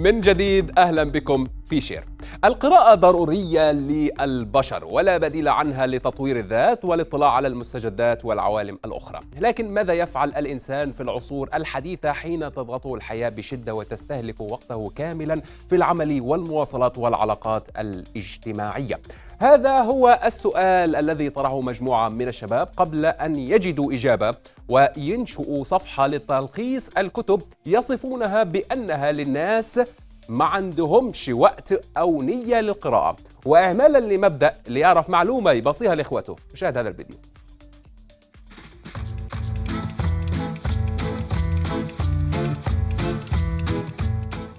من جديد أهلا بكم في شير. القراءة ضرورية للبشر ولا بديل عنها لتطوير الذات والاطلاع على المستجدات والعوالم الأخرى، لكن ماذا يفعل الإنسان في العصور الحديثة حين تضغطه الحياة بشدة وتستهلك وقته كاملا في العمل والمواصلات والعلاقات الاجتماعية؟ هذا هو السؤال الذي طرحه مجموعة من الشباب قبل أن يجدوا إجابة وينشئوا صفحة لتلخيص الكتب يصفونها بأنها للناس ما عندهمش وقت أو نية للقراءة. وإعمالا لمبدأ اللي يعرف معلومة يباصيها لإخوته. مشاهد هذا الفيديو.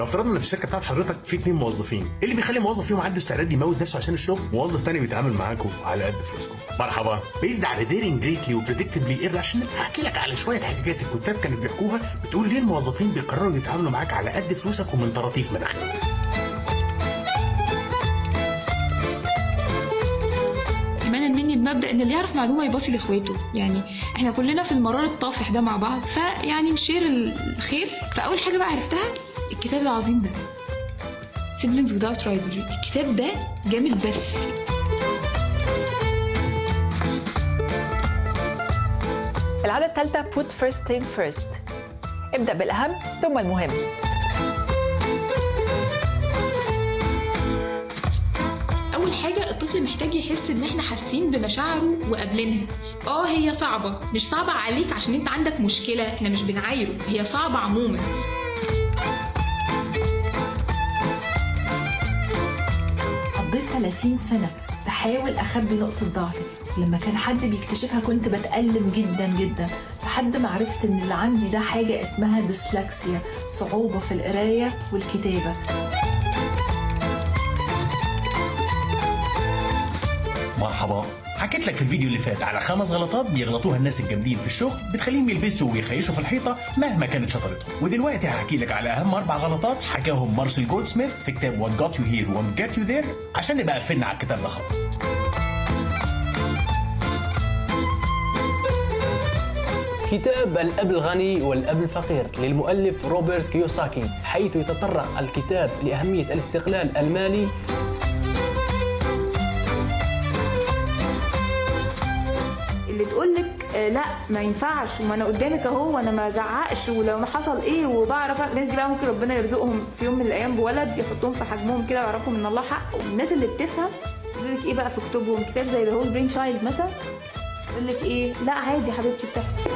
لو افترضنا إن في الشركة بتاعت حضرتك في اتنين موظفين إيه اللي بيخلي موظف فيهم عنده استعداد يموت نفسه عشان الشغل؟ موظف تاني بيتعامل معاكم على قد فلوسكم. مرحبا. based على Daring Greatly و Predictably Irrational عشان أحكي لك على شوية حاجات الكتاب كانوا بيحكوها بتقول ليه الموظفين بيقرروا يتعاملوا معاك على قد فلوسك ومن طراطيف مناخيرك. بمبدا إن اللي يعرف معلومة يباصي لإخواته. يعني إحنا كلنا في المرار الطافح ده مع بعض فيعني نشير الخير. فأول حاجة بقى عرفتها الكتاب العظيم ده. Siblings without rivalry. الكتاب ده جامد بس. العادة الثالثة put first thing first. ابدأ بالأهم ثم المهم. يحس إن إحنا حاسين بمشاعره وقابلينها. آه هي صعبة. مش صعبة عليك عشان أنت عندك مشكلة إحنا مش بنعايره. هي صعبة عموما. قضيت 30 سنة بحاول أخبي نقطة ضعفي ولما كان حد بيكتشفها كنت بتألم جدا جدا لحد ما عرفت إن اللي عندي ده حاجة اسمها ديسلكسيا صعوبة في القراية والكتابة. مرحبا. حكيت لك في الفيديو اللي فات على خمس غلطات بيغلطوها الناس الجامدين في الشغل بتخليهم يلبسوا ويخشوا في الحيطة مهما كانت شطارتهم. ودلوقتي هحكي لك على أهم أربع غلطات حكاهم مارشال جولد سميث في كتاب What Got You Here Won't Get You There عشان نبقى قفلنا على الكتاب ده خلاص كتاب الأب الغني والأب الفقير للمؤلف روبرت كيوساكي حيث يتطرق الكتاب لأهمية الاستقلال المالي لا ما ينفعش. وما أنا قدامك أهو وأنا ما زعقش ولو ما حصل إيه وبعرف الناس دي بقى ممكن ربنا يرزقهم في يوم من الأيام بولد يحطهم في حجمهم كده ويعرفوا إن الله حق. والناس اللي بتفهم تقول لك إيه بقى في كتبهم؟ كتاب زي The Whole Brain Child مثلا يقول لك إيه؟ لا عادي حبيبتي بتحصل.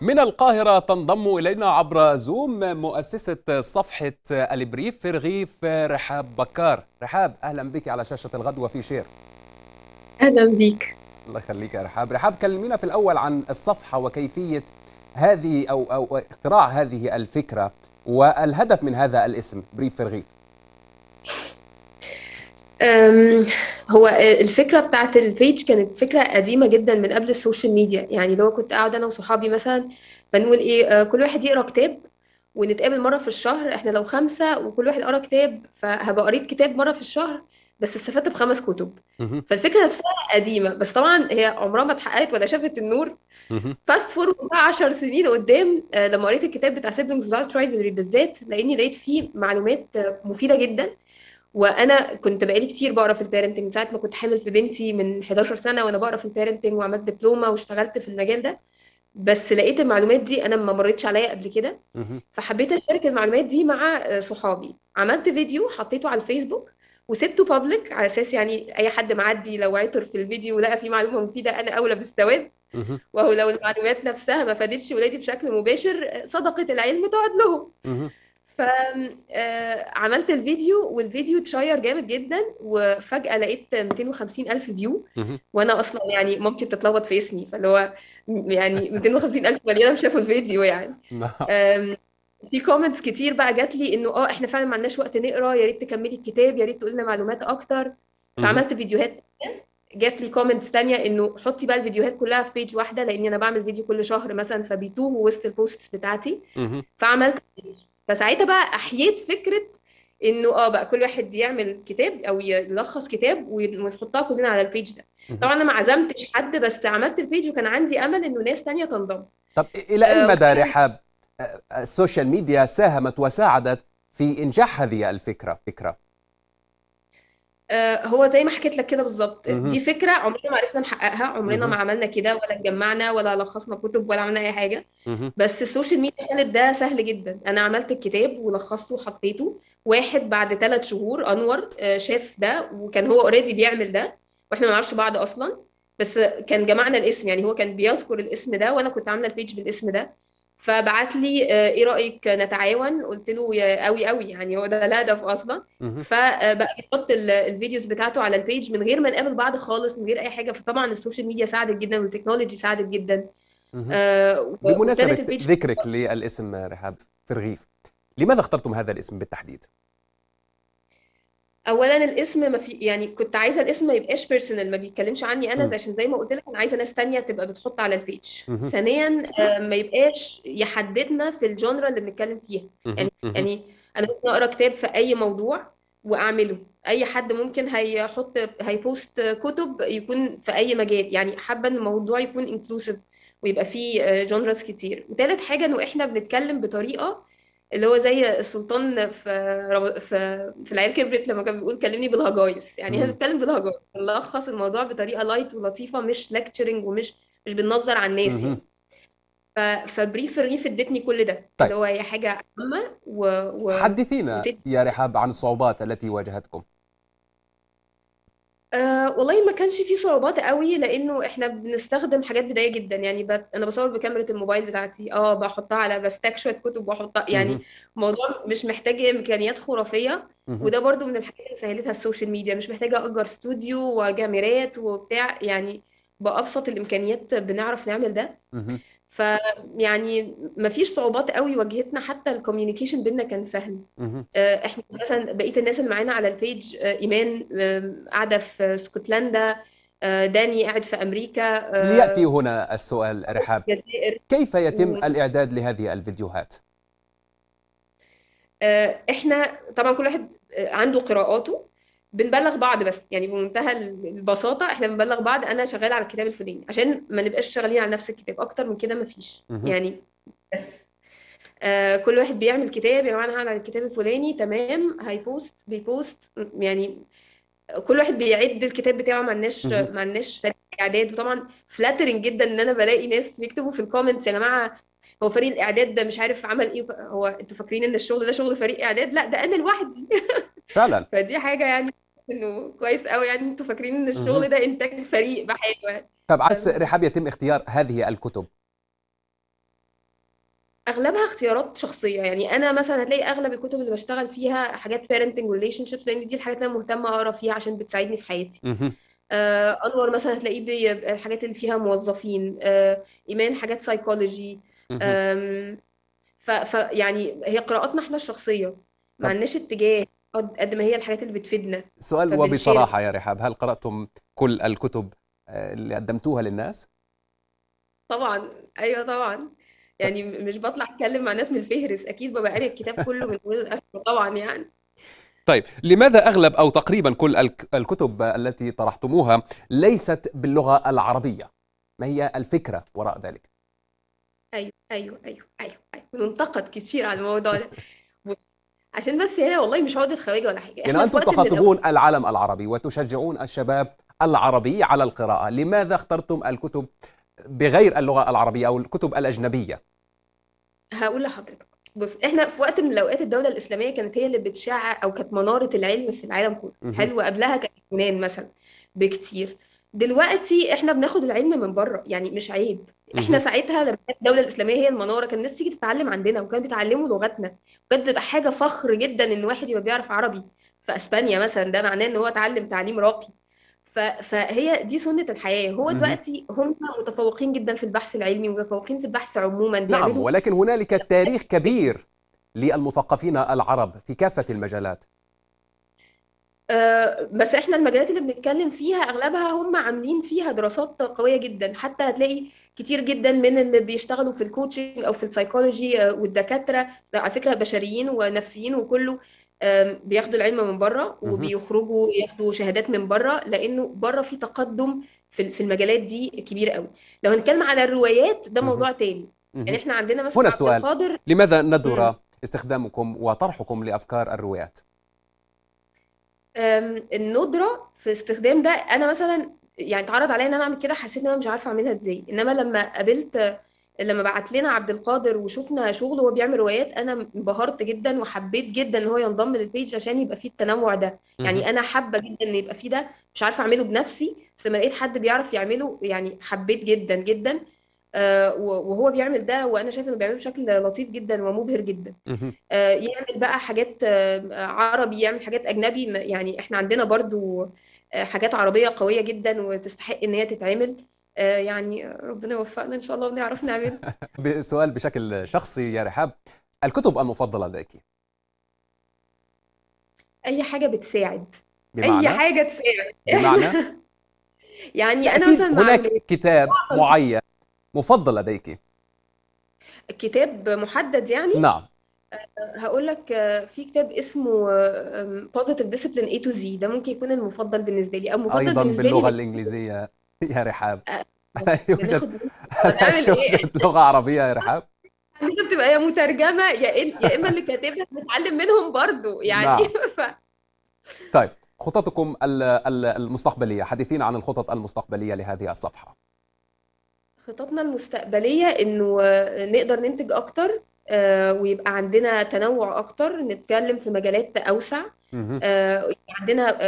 من القاهرة تنضم إلينا عبر زوم مؤسسة صفحة ال brief رغيف رحاب بكار. رحاب أهلا بك على شاشة الغد وفي شير. أهلا بيك. الله يخليك يا رحاب. رحاب كلمينا في الأول عن الصفحة وكيفية هذه أو, أو اختراع هذه الفكرة والهدف من هذا الاسم brief في رغيف أم، هو الفكرة بتاعت ال page كانت فكرة قديمة جدا من قبل ال social media. يعني هو كنت قاعدة أنا وصحابي مثلا فنقول إيه آه، كل واحد يقرأ كتاب ونتقابل مرة في الشهر إحنا لو خمسة وكل واحد قرأ كتاب فهبقى قريت كتاب مرة في الشهر بس استفدت بخمس كتب. مهم. فالفكرة نفسها قديمة بس طبعا هي عمرها ما اتحققت ولا شافت النور. fast forward بقى 10 سنين قدام آه، لما قريت الكتاب بتاع siblings without rivalry بالذات لأني لقيت فيه معلومات آه، مفيدة جدا. وأنا كنت بقالي كتير بقرا في ال parenting ساعة ما كنت حامل في بنتي من 11 سنة وأنا بقرا في ال parenting وعملت دبلومه واشتغلت في المجال ده. بس لقيت المعلومات دي أنا ما مريتش عليا قبل كده. فحبيت أشارك المعلومات دي مع آه، صحابي. عملت فيديو حطيته على الفيسبوك. وسبته public على أساس يعني أي حد معدي لو عثر في الفيديو ولقى فيه معلومة مفيدة أنا أولى بالثواب مهم. وهو لو المعلومات نفسها ما فادتش ولادي بشكل مباشر صدقة العلم تعد لهم. فعملت الفيديو والفيديو ات share جامد جدا وفجأة لقيت 250 ألف view مهم. وأنا أصلا يعني مامتي بتتلخبط في اسمي فاللي هو يعني 250 ألف بني آدم شافوا الفيديو يعني نعم. في comments كتير بقى جات لي إنه آه إحنا فعلا ما عندناش وقت نقرأ يا ريت تكملي الكتاب يا ريت تقولي لنا معلومات أكتر فعملت فيديوهات. جات لي comments تانية إنه حطي بقى الفيديوهات كلها في page واحدة لأني أنا بعمل فيديو كل شهر مثلا فبيتوه وسط ال posts بتاعتي. فعملت فساعتها بقى أحييت فكرة إنه آه بقى كل واحد يعمل كتاب أو يلخص كتاب ونحطها كلنا على ال page ده. طبعا أنا ما عزمتش حد بس عملت ال page وكان عندي أمل إنه ناس تانية تنضم طب إلى أي آه، مدى رحاب ال social media ساهمت وساعدت في إنجاح هذه الفكرة. فكرة. آه، هو زي ما حكيت لك كده بالظبط. دي فكرة عمرنا ما عرفنا نحققها عمرنا ما. عملنا كده ولا اتجمعنا ولا لخصنا كتب ولا عملنا أي حاجة. مهم. بس ال social media خلت ده سهل جدا. أنا عملت الكتاب ولخصته وحطيته. واحد بعد ثلاث شهور أنور آه، شاف ده وكان هو already بيعمل ده. وإحنا ما نعرفش بعض أصلا. بس كان جمعنا الاسم. يعني هو كان بيذكر الاسم ده وأنا كنت عاملة ال page بالاسم ده. فبعت لي آه، إيه رأيك نتعاون قلت له يا قوي قوي يعني هو ده الهدف أصلا. فبقى بيحط ال- videos بتاعته على ال page من غير ما نقابل بعض خالص من غير أي حاجة فطبعا ال social media ساعدت جدا وال technology ساعدت جدا. آه، ال page ذكرك للاسم رحاب فرغيف لماذا اخترتم هذا الاسم بالتحديد؟ اولا الاسم ما في يعني كنت عايزة الاسم ما يبقاش personal ما بيتكلمش عني أنا. عشان زي ما قلت لك أنا عايزة ناس تانية تبقى بتحط على ال page. ثانيا آه، ما يبقاش يحددنا في ال genre اللي بنتكلم فيها. يعني. يعني أنا ممكن أقرأ كتاب في أي موضوع وأعمله أي حد ممكن هيحط هي post كتب يكون في أي مجال يعني حابة إن الموضوع يكون inclusive ويبقى فيه genres كتير وتالت حاجة إنه إحنا بنتكلم بطريقة اللي هو زي السلطان في رم- في في العيال كبرت لما كان بيقول كلمني بالهجايص يعني إحنا. بنتكلم بالهجايص بنلخص الموضوع بطريقة light ولطيفة مش lecturing ومش مش بننظر على الناس. يعني ف- فبريف في رغيف ادتني كل ده طيب. اللي هو هي حاجة عامة و... و... حدثينا يا رحاب عن الصعوبات التي واجهتكم أه والله ما كانش فيه صعوبات قوي لأنه إحنا بنستخدم حاجات بدائية جدا. يعني بت... أنا بصور بكاميرا الموبايل بتاعتي. آه بحطها على ب stack شوية كتب وأحطها. يعني. الموضوع مش محتاج إمكانيات خرافية. وده برضو من الحاجات اللي سهلتها ال social media. مش محتاجة أجر استوديو وكاميرات وبتاع. يعني بأبسط الإمكانيات بنعرف نعمل ده. فيعني ما فيش صعوبات قوي واجهتنا حتى ال communication بينا كان سهل. آه، إحنا مثلا بقية الناس اللي معانا على ال page آه، إيمان آه، قاعدة في اسكتلندا داني قاعد في أمريكا ليأتي هنا السؤال رحاب كيف يتم و- الإعداد لهذه الفيديوهات؟ إحنا طبعا كل واحد عنده قراءاته بنبلغ بعض بس يعني بمنتهى البساطة إحنا بنبلغ بعض أنا شغال على الكتاب الفلاني عشان ما نبقاش شغالين على نفس الكتاب أكتر من كده مفيش مهم. يعني بس آه كل واحد بيعمل كتاب يا جماعة أنا هعمل على الكتاب الفلاني تمام هيبوست بيبوست يعني كل واحد بيعد الكتاب بتاعه ما عندناش. ما عندناش فريق إعداد وطبعا flattering جدا إن أنا بلاقي ناس بيكتبوا في ال comments يا جماعة هو فريق الإعداد ده مش عارف عمل إيه هو أنتوا فاكرين إن الشغل ده شغل فريق إعداد لا ده أنا لوحدي فعلا فدي حاجة يعني انه كويس قوي يعني أنتوا فاكرين إن الشغل. ده إنتاج فريق بحاله يعني. طب عس رحاب يتم اختيار هذه الكتب. أغلبها اختيارات شخصية يعني. أنا مثلا هتلاقي أغلب الكتب اللي بشتغل فيها حاجات parenting relationships لأن دي الحاجات اللي أنا مهتمة أقرأ فيها عشان بتساعدني في حياتي. آه أنور مثلا هتلاقيه الحاجات اللي فيها موظفين. آه إيمان حاجات سايكولوجي ف, ف يعني هي قراءاتنا إحنا الشخصية. ما عندناش اتجاه. قد ما هي الحاجات اللي بتفيدنا سؤال. وبصراحة يا رحاب هل قرأتم كل الكتب آه، اللي قدمتوها للناس؟ طبعا أيوه طبعا يعني مش بطلع أتكلم مع ناس من الفهرس أكيد ببقى قاري الكتاب كله من اوله لاخره طبعا يعني طيب لماذا أغلب أو تقريبا كل الك- الكتب التي طرحتموها ليست باللغة العربية؟ ما هي الفكرة وراء ذلك؟ أيوه أيوه أيوه أيوه بننتقد كتير على الموضوع ده عشان بس هنا والله مش عقدة خواجه ولا حاجة. يعني الأوقات تخاطبون العالم العربي وتشجعون الشباب العربي على القراءة. لماذا اخترتم الكتب بغير اللغة العربية أو الكتب الأجنبية؟ هقول لحضرتك. بص إحنا في وقت من الأوقات الدولة الإسلامية كانت هي اللي بتشع أو كانت منارة العلم في العالم كله. حلو قبلها كانت اليونان مثلا بكتير. دلوقتي إحنا بناخد العلم من بره يعني مش عيب. إحنا مهم. ساعتها لما كانت الدولة الإسلامية هي المنارة كان الناس تيجي تتعلم عندنا وكانوا بيتعلموا لغتنا. وكانت تبقى حاجة فخر جدا إن واحد يبقى بيعرف عربي في إسبانيا مثلا ده معناه إن هو اتعلم تعليم راقي. ف... فهي دي سنة الحياة. هو. دلوقتي هم متفوقين جدا في البحث العلمي ومتفوقين في البحث عموما نعم ولكن هنالك تاريخ كبير للمثقفين العرب في كافة المجالات. آه، بس إحنا المجالات اللي بنتكلم فيها اغلبها هم عاملين فيها دراسات قوية جدا حتى هتلاقي كتير جدا من اللي بيشتغلوا في ال coaching أو في السايكولوجي آه، والدكاترة على فكرة بشريين ونفسيين وكله بياخدوا العلم من بره. وبيخرجوا ياخدوا شهادات من بره لأنه بره في تقدم في في المجالات دي كبير قوي لو هنتكلم على الروايات ده. موضوع تاني. يعني إحنا عندنا مثلا هنا السؤال. لماذا ندر استخدامكم وطرحكم لأفكار الروايات؟ أم، الندرة في استخدام ده أنا مثلا يعني اتعرض عليا إن أنا أعمل كده حسيت إن أنا مش عارفة أعملها إزاي. إنما لما قابلت لما بعت لنا عبد القادر وشفنا شغله وهو بيعمل روايات أنا انبهرت جدا وحبيت جدا إن هو ينضم للبيج عشان يبقى فيه التنوع ده. يعني أنا حابة جدا إن يبقى فيه ده مش عارفة أعمله بنفسي بس لما لقيت حد بيعرف يعمله يعني حبيت جدا جدا. وهو بيعمل ده وأنا شايفة إنه بيعمله بشكل لطيف جدا ومبهر جدا. آه، يعمل بقى حاجات آه، عربي يعمل حاجات أجنبي ما- يعني إحنا عندنا برضو آه، حاجات عربية قوية جدا وتستحق إن هي تتعمل. آه، يعني ربنا يوفقنا إن شاء الله ونعرف نعمل بسؤال بشكل شخصي يا رحاب. الكتب المفضلة لديك؟ أي حاجة بتساعد. بمعنى؟ حاجة تساعد. بمعنى؟ يعني أكيد مثلا هناك كتاب معين مفضل لديك. كتاب محدد يعني؟ نعم. هقول لك آه، في كتاب اسمه آه، Positive Discipline A to Z. ده ممكن يكون المفضل بالنسبة لي أو مفضل أيضا بالنسبة لي باللغة لأن الإنجليزية. يا رحاب. آه، لا يوجد إيه؟ يوجد لغة عربية يا رحاب. عندنا بتبقى يا مترجمة يا يا إما اللي كاتبها بنتعلم منهم برضو يعني. نعم. ف... طيب خططكم ال- ال- المستقبلية. حدثينا عن الخطط المستقبلية لهذه الصفحة. خططنا المستقبلية إنه آه، نقدر ننتج أكتر آه، ويبقى عندنا تنوع أكتر نتكلم في مجالات أوسع. آه، عندنا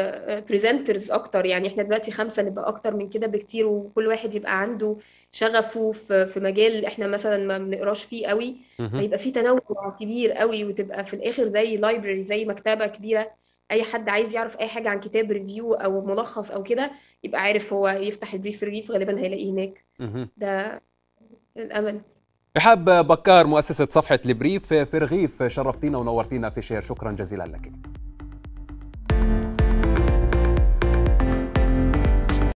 presenters أكتر يعني إحنا دلوقتي خمسة نبقى أكتر من كده بكتير وكل واحد يبقى عنده شغفه في في مجال إحنا مثلا ما بنقراش فيه قوي. فيبقى في تنوع كبير قوي وتبقى في الآخر زي library زي مكتبة كبيرة أي حد عايز يعرف أي حاجة عن كتاب review أو ملخص أو كده يبقى عارف هو يفتح البريف في رغيف غالبا هيلاقيه هناك. ده الأمل. رحاب بكار مؤسسة صفحة البريف في رغيف شرفتينا ونورتينا في شير. شكرا جزيلا لك.